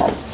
website.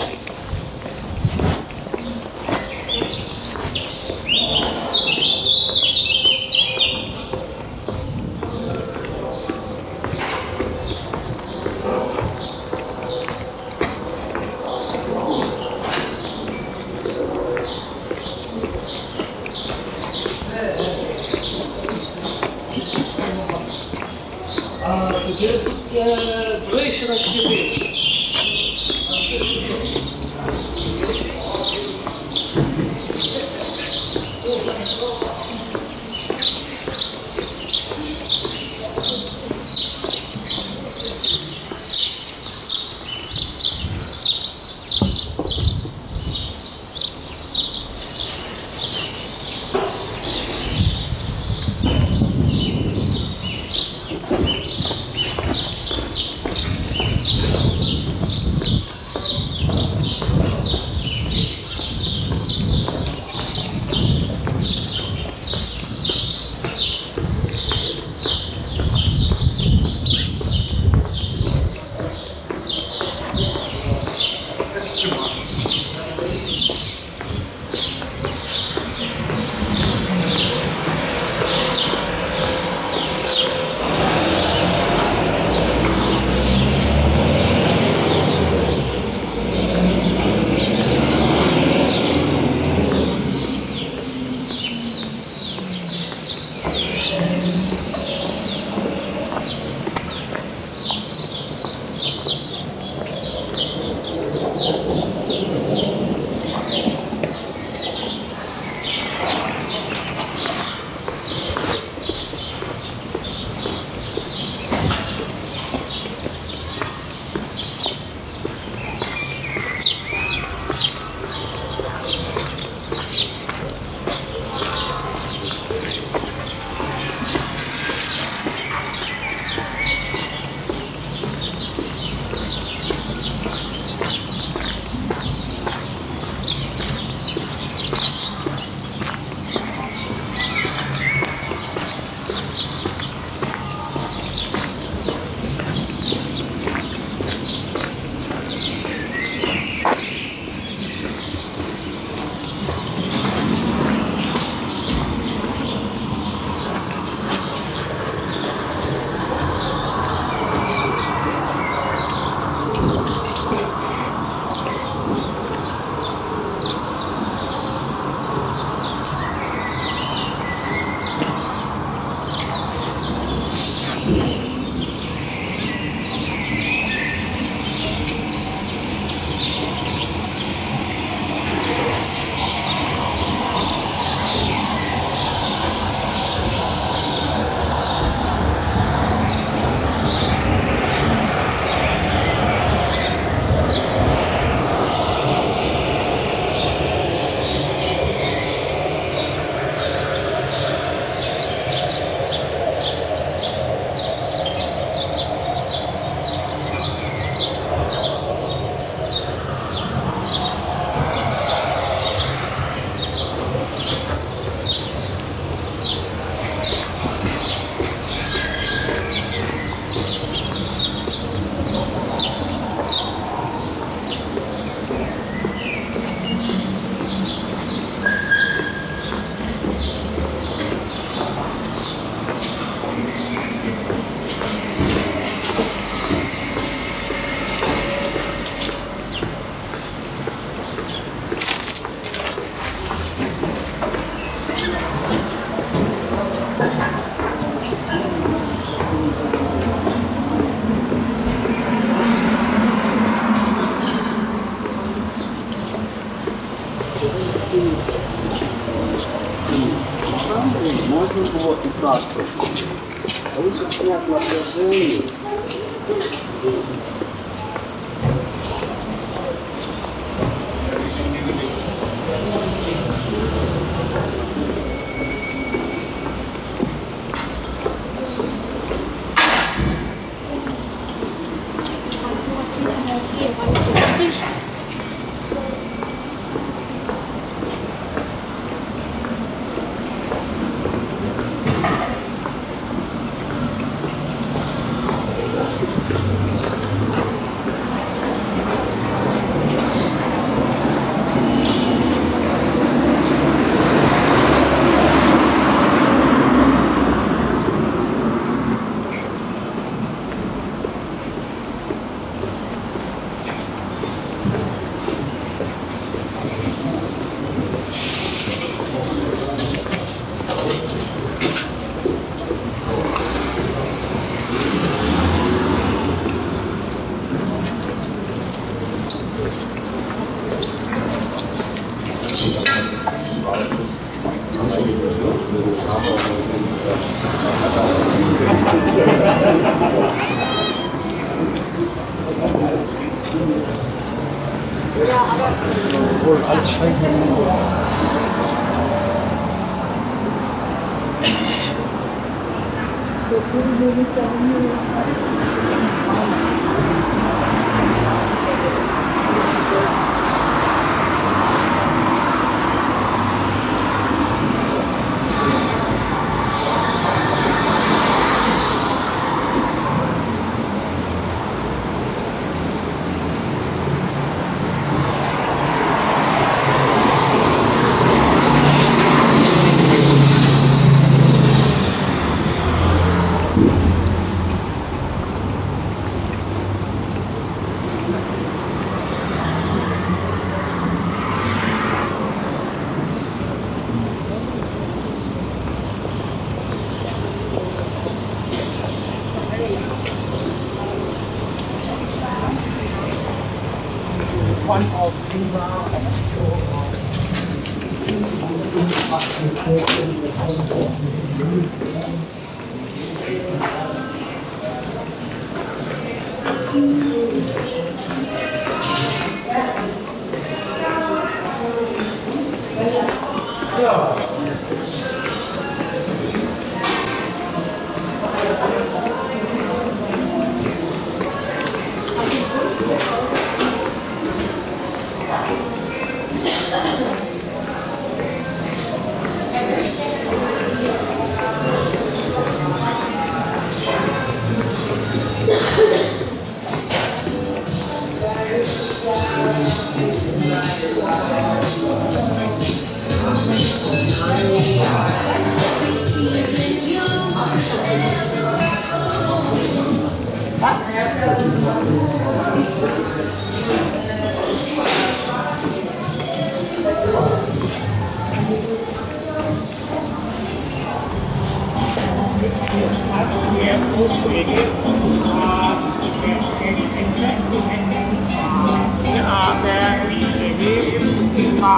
Yeah, we'll see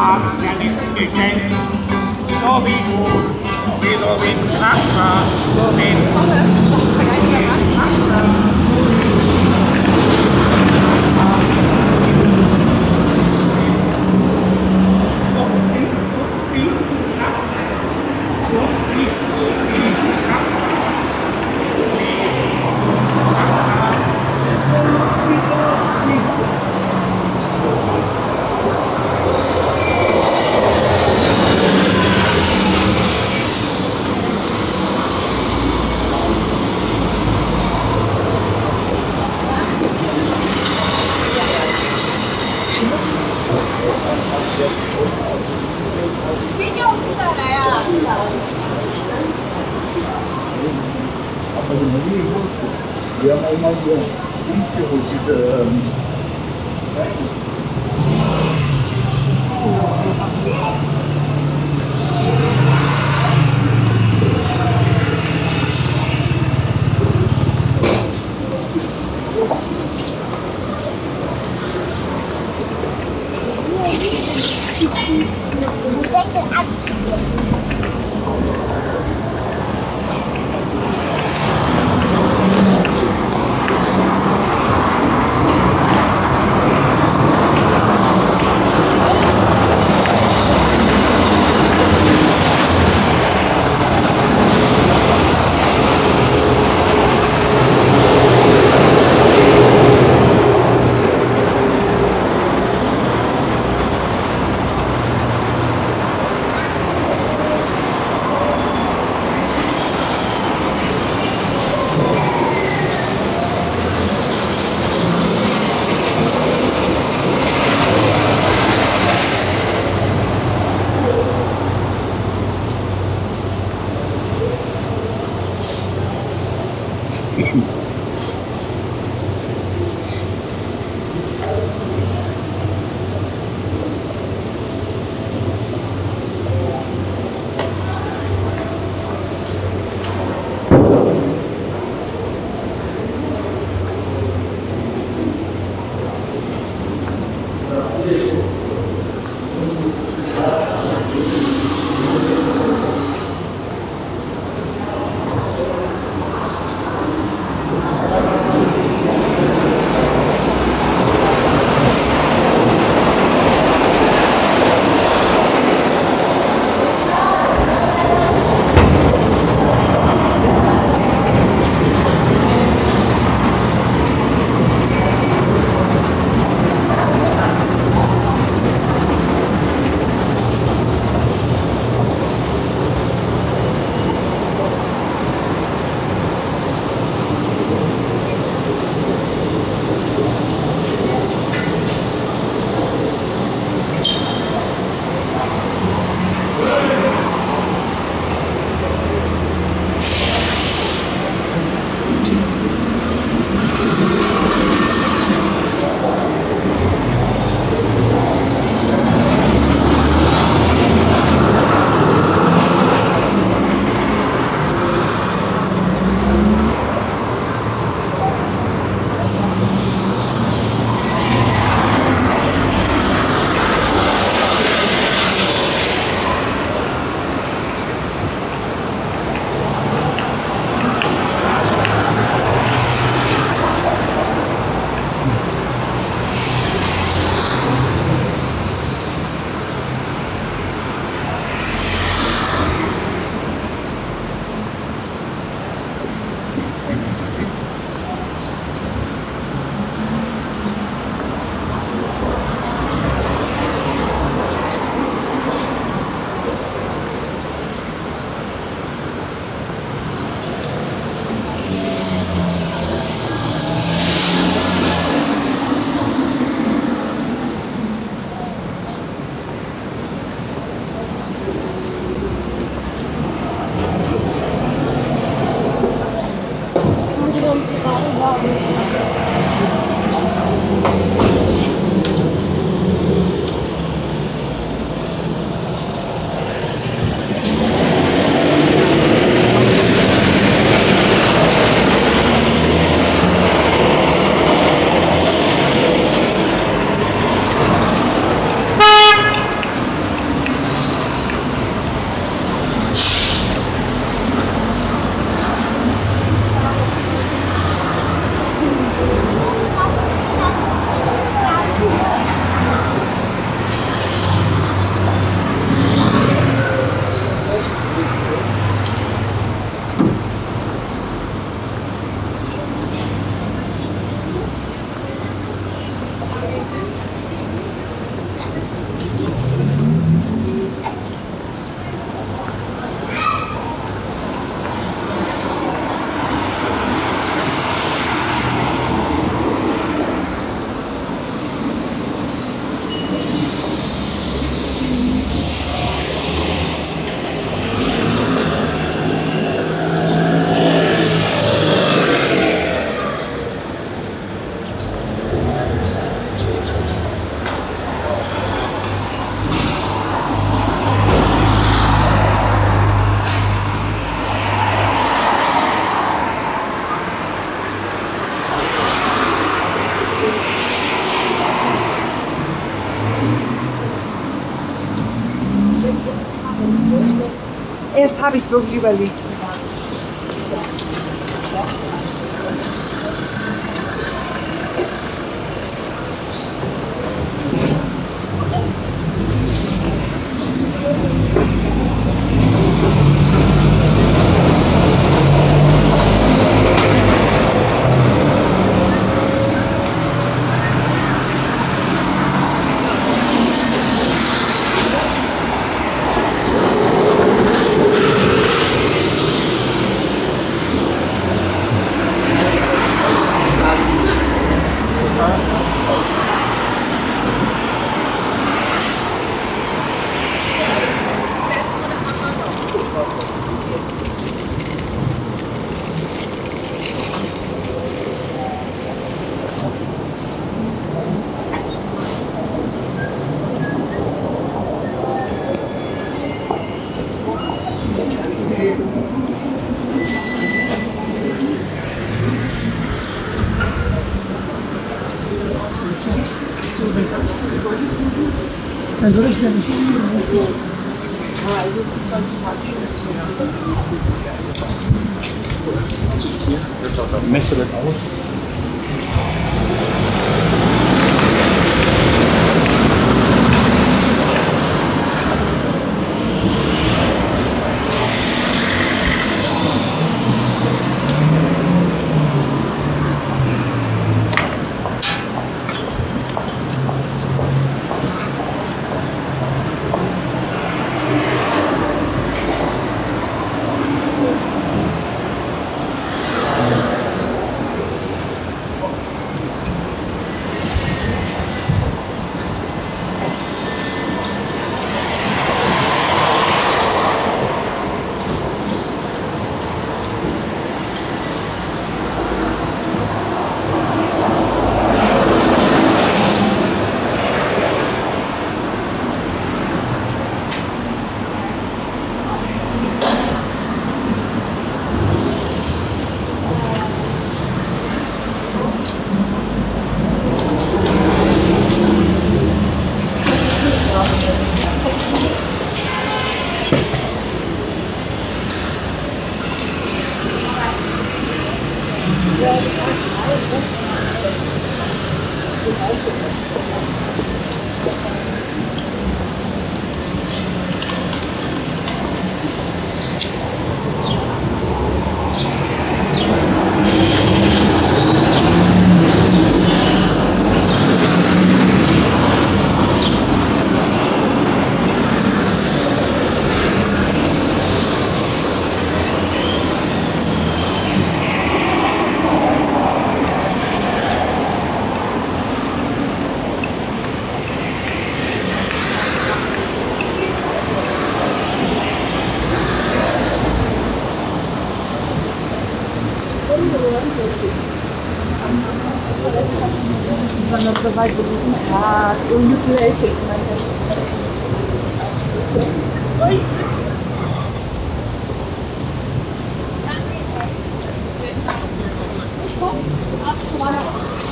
下人亦正，多邊多邊多邊黑啊多邊。原来那个一起回去的。Habe ich wirklich überlegt. alrededor de este Und mit Lächeln.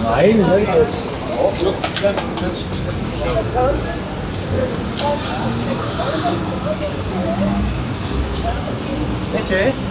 Nein, nein. Bitte?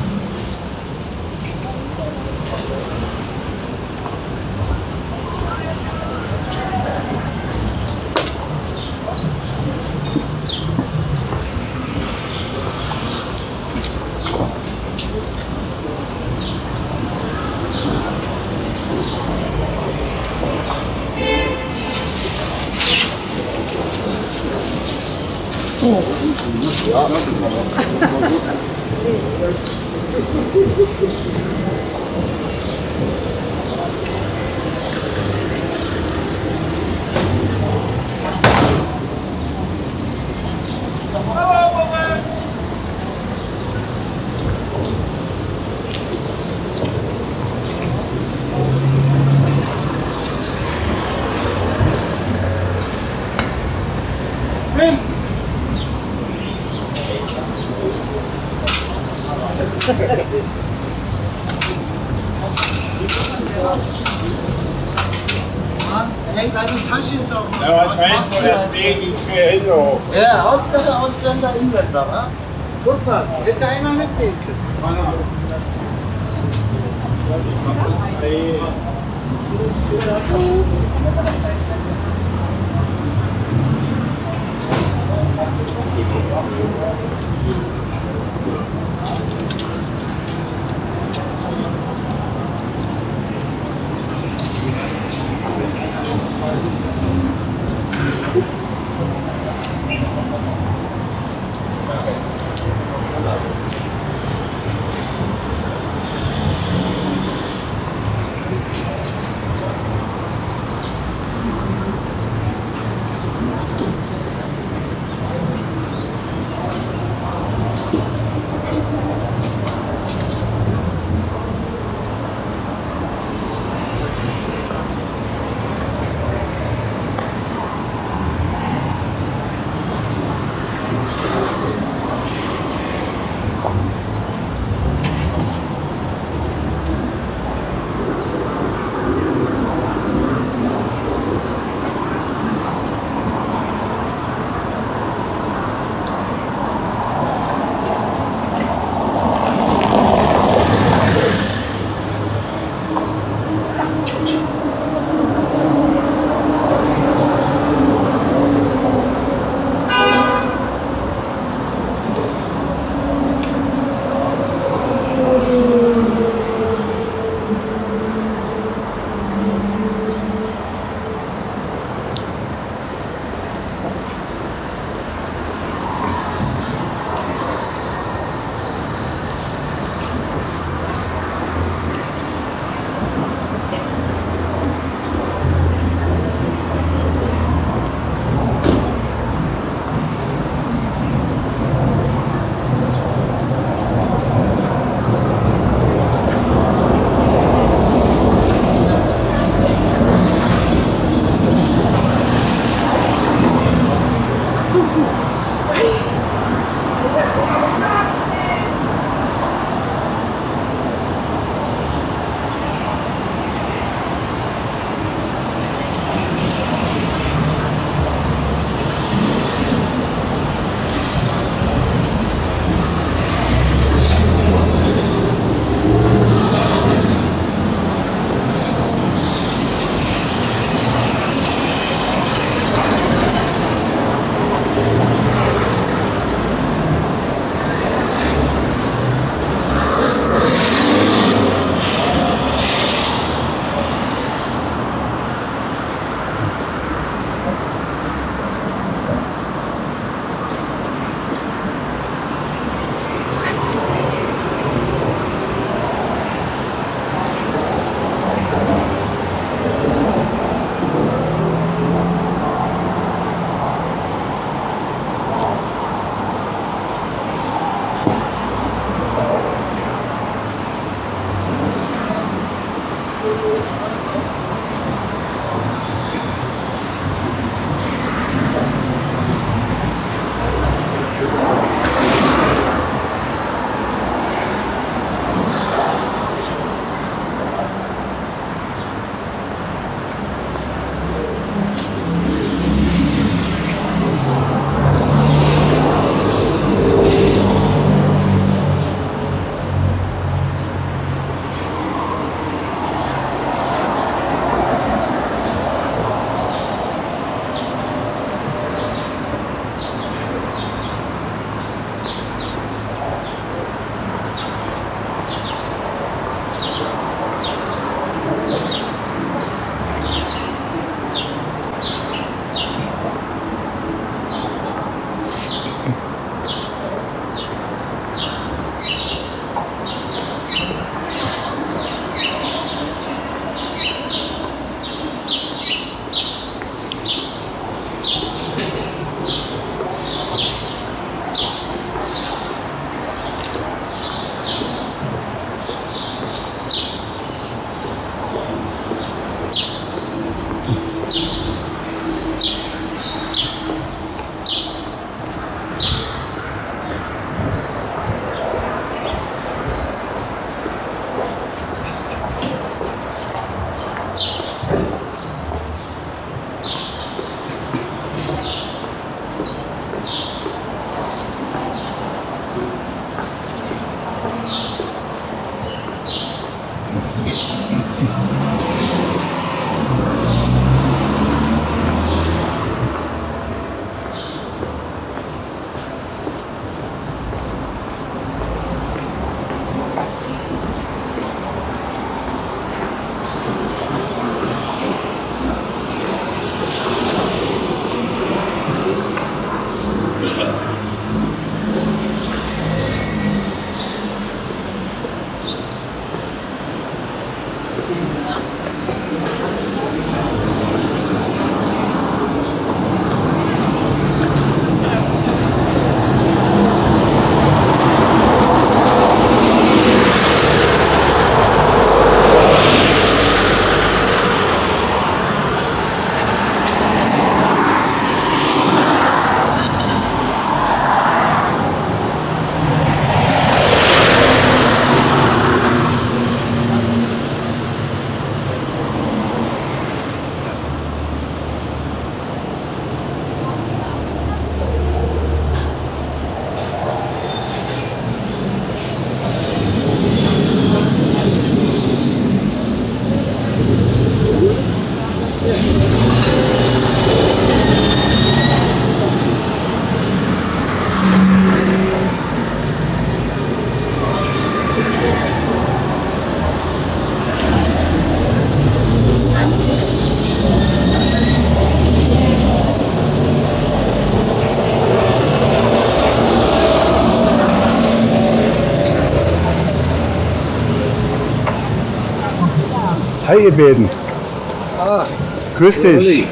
Hi, ihr beiden. Ah, Grüß dich.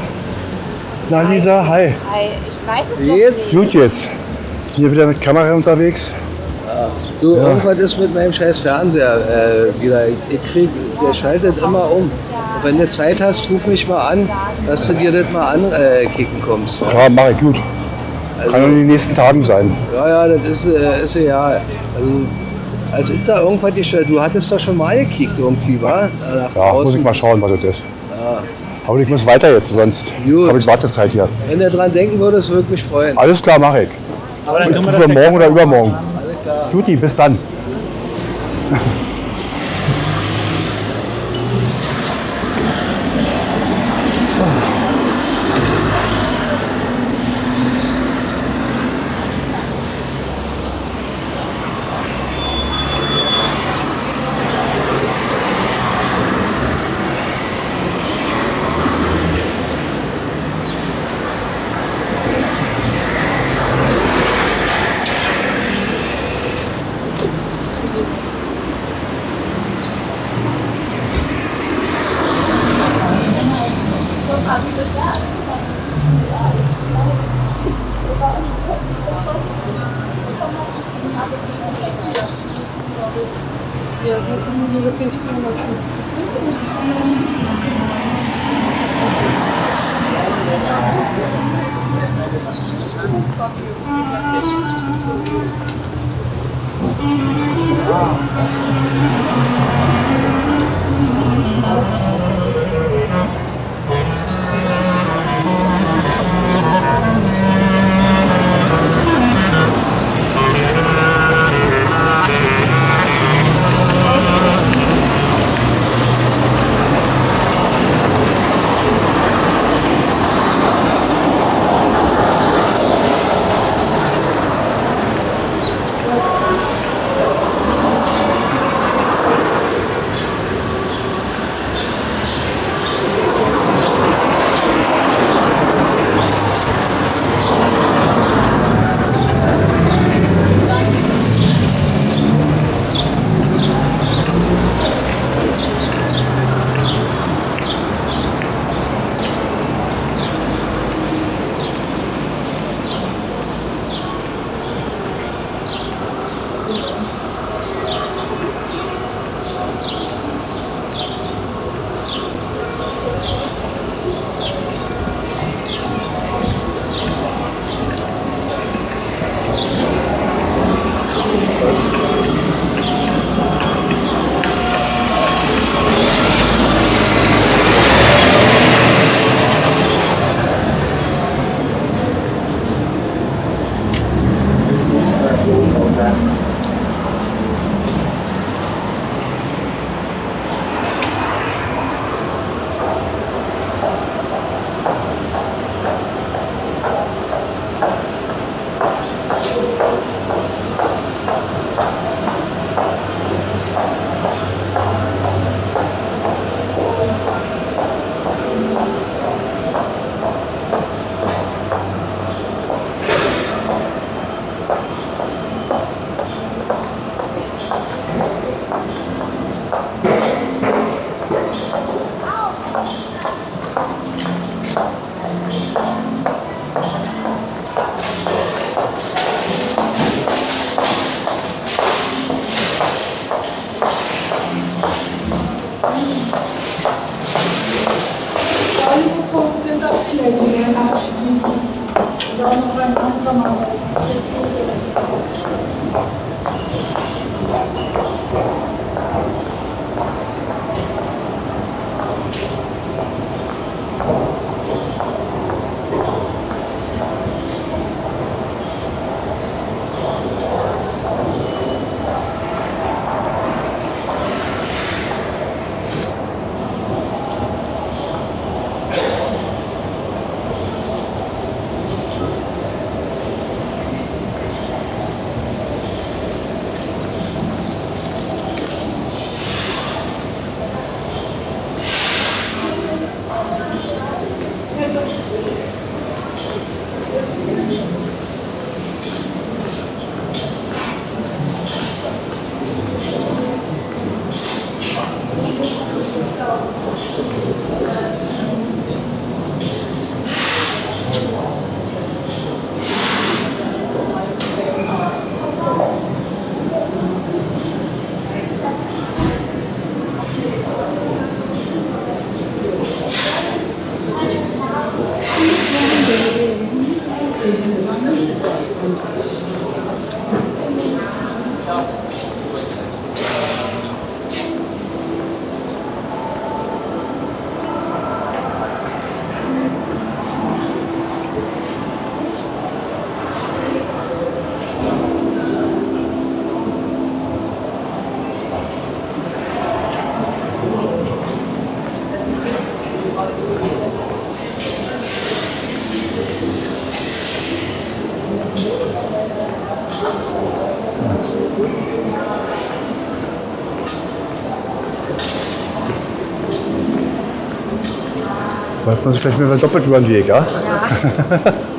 Na, Lisa, hi. Hi, ich weiß es Wie doch jetzt? nicht. Gut jetzt. Hier wieder mit Kamera unterwegs. Du, irgendwas ist mit meinem scheiß Fernseher äh, wieder. Ich, ich krieg, der schaltet immer um. Und wenn du Zeit hast, ruf mich mal an, dass du dir das mal ankicken äh, kommst. Ja, mach ich gut. Kann in den nächsten Tagen sein. Ja, ja, das ist, äh, ist egal. Also, als ob da irgendwas gestellt, du hattest doch schon mal gekickt irgendwie, wa? Nach Ja, muss draußen. ich mal schauen, was das ist. Ja. Aber ich muss weiter jetzt, sonst habe ich Wartezeit hier. Wenn du dran denken würdest, würde mich freuen. Alles klar, mache ich. Aber dann können wir Für morgen oder übermorgen. Alles klar. Guti, bis dann. Sich vielleicht mal doppelt über den Weg, ja?